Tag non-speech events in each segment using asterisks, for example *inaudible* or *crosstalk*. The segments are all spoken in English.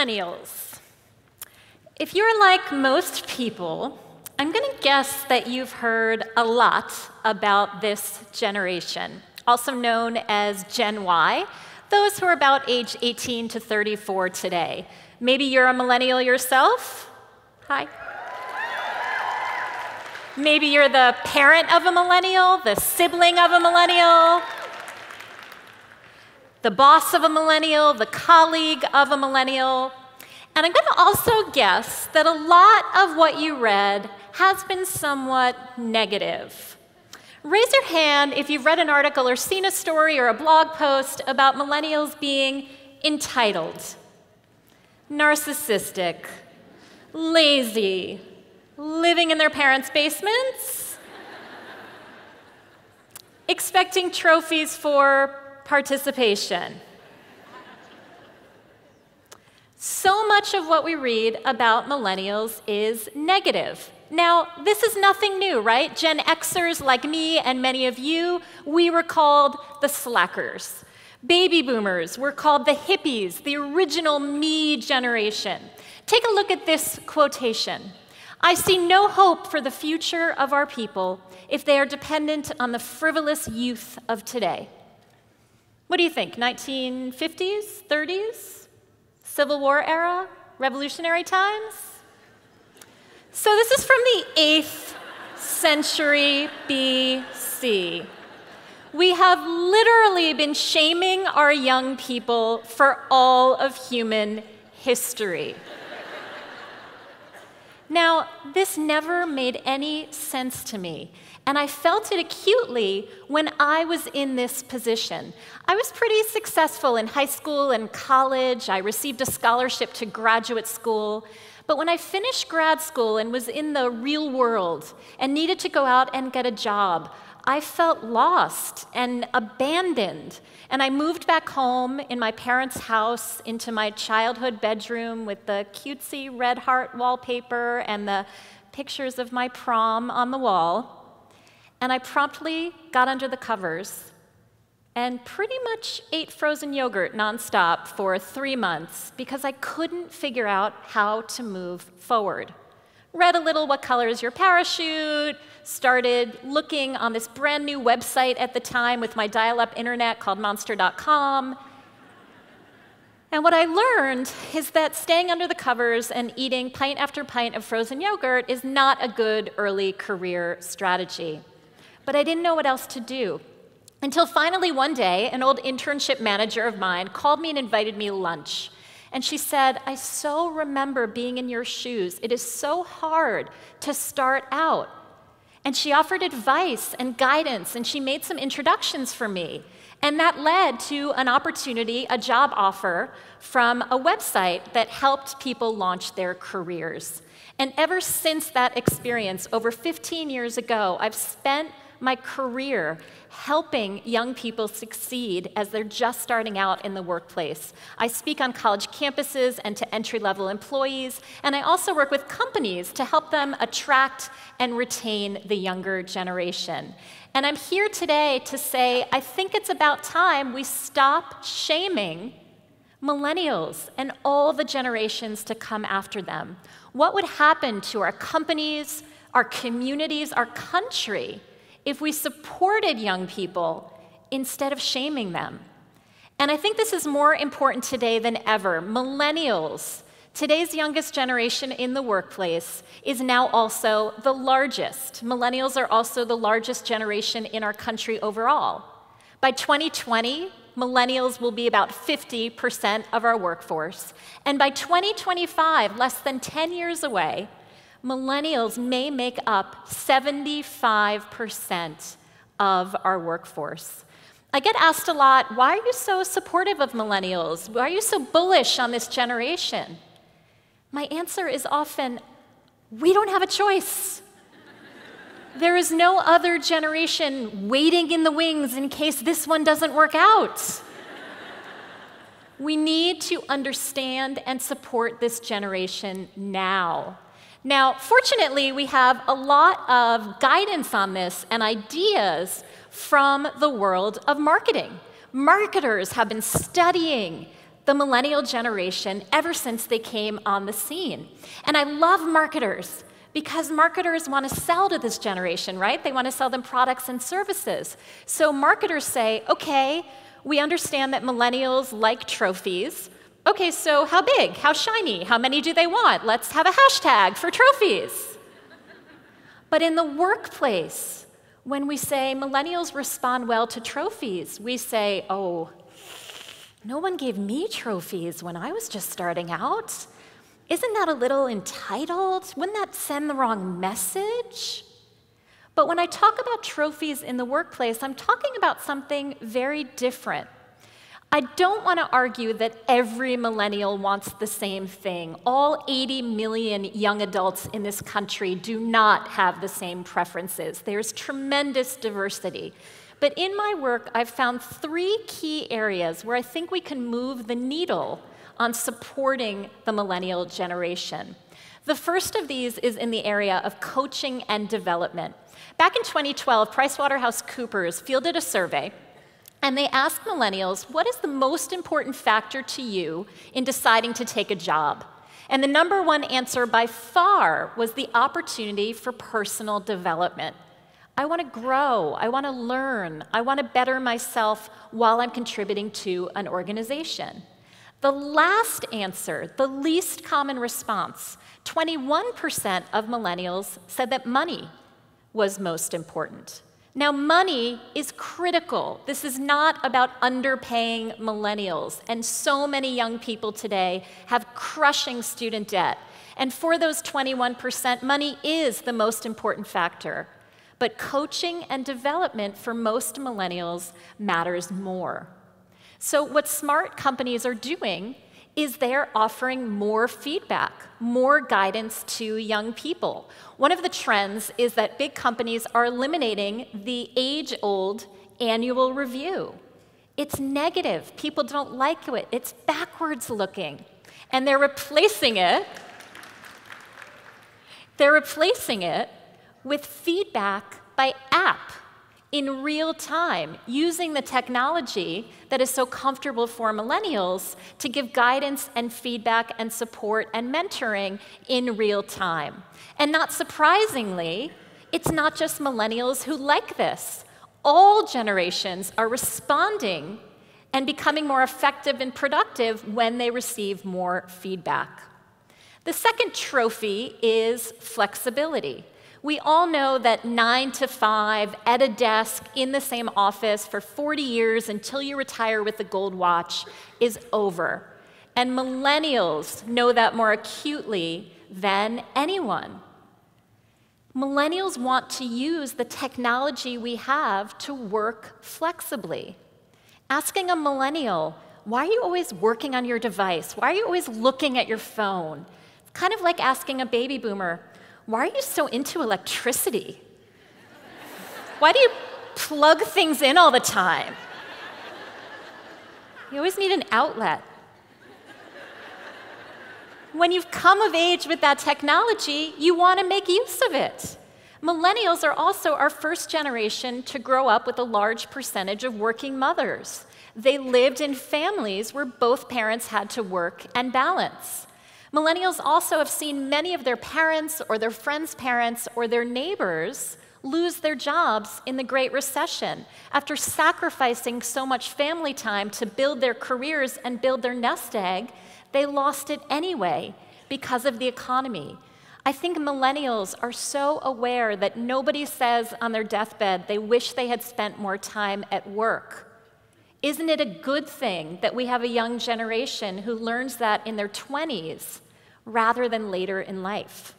Millennials. If you're like most people, I'm going to guess that you've heard a lot about this generation, also known as Gen Y, those who are about age 18 to 34 today. Maybe you're a millennial yourself. Hi. Maybe you're the parent of a millennial, the sibling of a millennial, the boss of a millennial, the colleague of a millennial. And I'm going to also guess that a lot of what you read has been somewhat negative. Raise your hand if you've read an article or seen a story or a blog post about millennials being entitled, narcissistic, lazy, living in their parents' basements, *laughs* expecting trophies for participation. So much of what we read about millennials is negative. Now, this is nothing new, right? Gen Xers like me and many of you, we were called the slackers. Baby boomers were called the hippies, the original me generation. Take a look at this quotation I see no hope for the future of our people if they are dependent on the frivolous youth of today. What do you think? 1950s, 30s, Civil War era, revolutionary times? So, this is from the 8th century BC. We have literally been shaming our young people for all of human history. Now, this never made any sense to me, and I felt it acutely when I was in this position. I was pretty successful in high school and college. I received a scholarship to graduate school. But when I finished grad school and was in the real world and needed to go out and get a job, I felt lost and abandoned. And I moved back home in my parents' house into my childhood bedroom with the cutesy red heart wallpaper and the pictures of my prom on the wall. And I promptly got under the covers and pretty much ate frozen yogurt nonstop for three months because I couldn't figure out how to move forward. Read a little What Color is Your Parachute, started looking on this brand new website at the time with my dial up internet called monster.com. And what I learned is that staying under the covers and eating pint after pint of frozen yogurt is not a good early career strategy. But I didn't know what else to do. Until finally one day, an old internship manager of mine called me and invited me to lunch. And she said, I so remember being in your shoes. It is so hard to start out. And she offered advice and guidance, and she made some introductions for me. And that led to an opportunity, a job offer from a website that helped people launch their careers. And ever since that experience, over 15 years ago, I've spent my career helping young people succeed as they're just starting out in the workplace. I speak on college campuses and to entry level employees, and I also work with companies to help them attract and retain the younger generation. And I'm here today to say I think it's about time we stop shaming millennials and all the generations to come after them. What would happen to our companies, our communities, our country if we supported young people instead of shaming them. And I think this is more important today than ever. Millennials, today's youngest generation in the workplace, is now also the largest. Millennials are also the largest generation in our country overall. By 2020, millennials will be about 50% of our workforce. And by 2025, less than 10 years away, millennials may make up 75% of our workforce. I get asked a lot, why are you so supportive of millennials? Why are you so bullish on this generation? My answer is often, we don't have a choice. There is no other generation waiting in the wings in case this one doesn't work out. we need to understand and support this generation now. Now, fortunately, we have a lot of guidance on this and ideas from the world of marketing. Marketers have been studying the millennial generation, ever since they came on the scene. And I love marketers because marketers want to sell to this generation, right? They want to sell them products and services. So marketers say, okay, we understand that millennials like trophies. Okay, so how big? How shiny? How many do they want? Let's have a hashtag for trophies. but in the workplace, when we say millennials respond well to trophies, we say, oh, no one gave me trophies when I was just starting out. Isn't that a little entitled? Wouldn't that send the wrong message? But when I talk about trophies in the workplace, I'm talking about something very different. I don't want to argue that every millennial wants the same thing. All 80 million young adults in this country do not have the same preferences. There's tremendous diversity. But in my work, I've found three key areas where I think we can move the needle on supporting the millennial generation. The first of these is in the area of coaching and development. Back in 2012, PricewaterhouseCoopers fielded a survey and they asked millennials, What is the most important factor to you in deciding to take a job? And the number one answer by far was the opportunity for personal development. I want to grow, I want to learn, I want to better myself while I'm contributing to an organization. The last answer, the least common response, 21% of millennials said that money was most important. Now, money is critical. This is not about underpaying millennials. And so many young people today have crushing student debt. And for those 21%, money is the most important factor. But coaching and development for most millennials matters more. So, what smart companies are doing is they're offering more feedback, more guidance to young people. One of the trends is that big companies are eliminating the age old annual review. It's negative, people don't like it, it's backwards looking. And they're replacing it. They're replacing it with feedback by app in real time using the technology that is so comfortable for millennials to give guidance and feedback and support and mentoring in real time. And not surprisingly, it's not just millennials who like this. All generations are responding and becoming more effective and productive when they receive more feedback. The second trophy is flexibility. We all know that nine to five at a desk in the same office for 40 years until you retire with the gold watch is over. And millennials know that more acutely than anyone. Millennials want to use the technology we have to work flexibly. Asking a millennial, why are you always working on your device? Why are you always looking at your phone? It's kind of like asking a baby boomer, why are you so into electricity? Why do you plug things in all the time? You always need an outlet. When you've come of age with that technology, you want to make use of it. Millennials are also our first generation to grow up with a large percentage of working mothers. They lived in families where both parents had to work and balance. Millennials also have seen many of their parents or their friends' parents or their neighbors lose their jobs in the Great Recession after sacrificing so much family time to build their careers and build their nest egg. They lost it anyway because of the economy. I think millennials are so aware that nobody says on their deathbed they wish they had spent more time at work. Isn't it a good thing that we have a young generation who learns that in their 20s rather than later in life?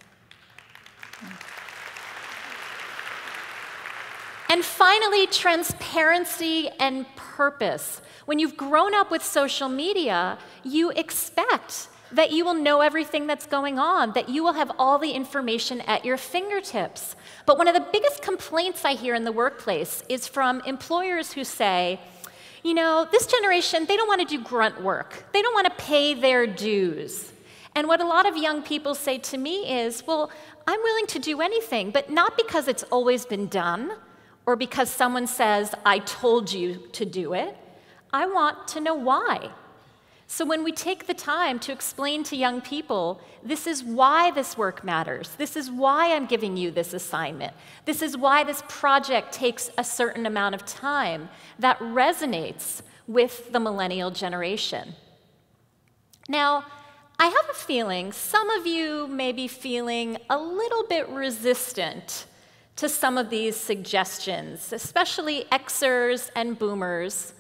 And finally, transparency and purpose. When you've grown up with social media, you expect that you will know everything that's going on, that you will have all the information at your fingertips. But one of the biggest complaints I hear in the workplace is from employers who say, you know, this generation, they don't want to do grunt work. They don't want to pay their dues. And what a lot of young people say to me is, well, I'm willing to do anything, but not because it's always been done or because someone says, I told you to do it. I want to know why. So, when we take the time to explain to young people, this is why this work matters, this is why I'm giving you this assignment, this is why this project takes a certain amount of time, that resonates with the millennial generation. Now, I have a feeling some of you may be feeling a little bit resistant to some of these suggestions, especially Xers and boomers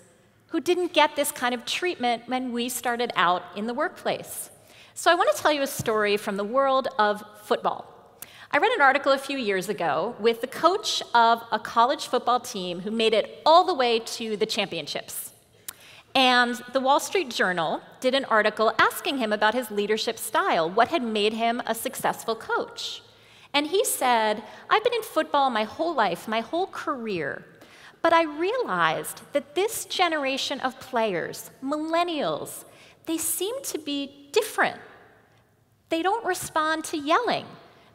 who didn't get this kind of treatment when we started out in the workplace. So I want to tell you a story from the world of football. I read an article a few years ago with the coach of a college football team who made it all the way to the championships. And the Wall Street Journal did an article asking him about his leadership style, what had made him a successful coach. And he said, I've been in football my whole life, my whole career. But I realized that this generation of players, millennials, they seem to be different. They don't respond to yelling,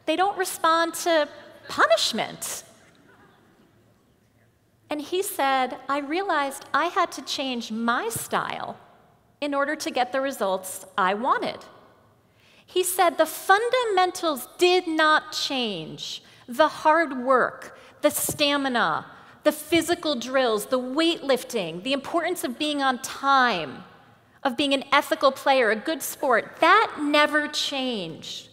they don't respond to punishment. And he said, I realized I had to change my style in order to get the results I wanted. He said the fundamentals did not change the hard work, the stamina, the physical drills, the weightlifting, the importance of being on time, of being an ethical player, a good sport, that never changed.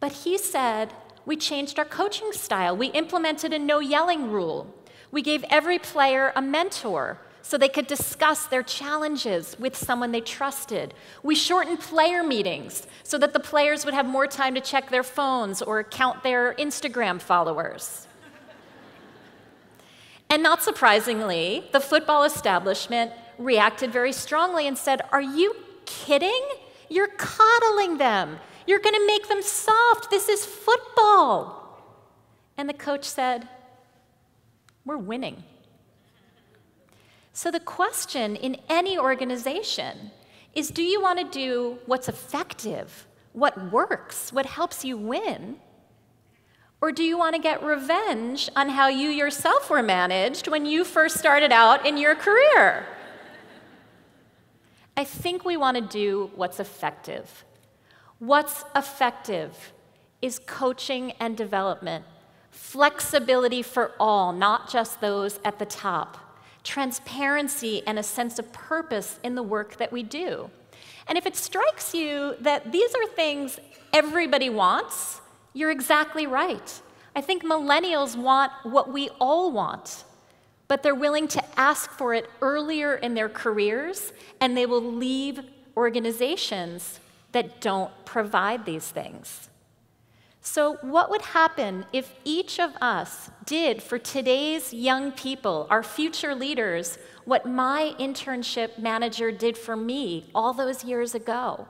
But he said, we changed our coaching style. We implemented a no yelling rule. We gave every player a mentor so they could discuss their challenges with someone they trusted. We shortened player meetings so that the players would have more time to check their phones or count their Instagram followers. And not surprisingly, the football establishment reacted very strongly and said, Are you kidding? You're coddling them. You're going to make them soft. This is football. And the coach said, We're winning. So the question in any organization is do you want to do what's effective, what works, what helps you win? Or do you want to get revenge on how you yourself were managed when you first started out in your career? I think we want to do what's effective. What's effective is coaching and development, flexibility for all, not just those at the top, transparency and a sense of purpose in the work that we do. And if it strikes you that these are things everybody wants, you're exactly right. I think millennials want what we all want, but they're willing to ask for it earlier in their careers, and they will leave organizations that don't provide these things. So, what would happen if each of us did for today's young people, our future leaders, what my internship manager did for me all those years ago?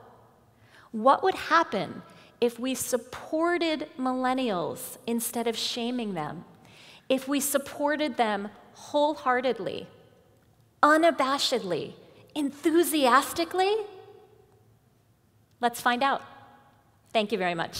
What would happen if we supported millennials instead of shaming them, if we supported them wholeheartedly, unabashedly, enthusiastically? Let's find out. Thank you very much.